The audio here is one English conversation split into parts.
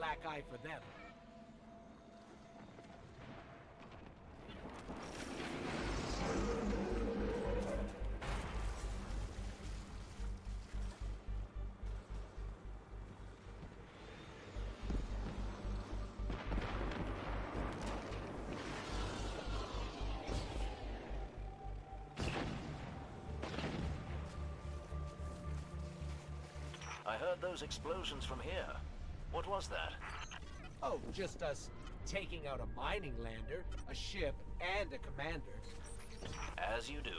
black eye for them. I heard those explosions from here. What was that? Oh, just us taking out a mining lander, a ship, and a commander. As you do.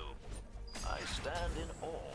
I stand in awe.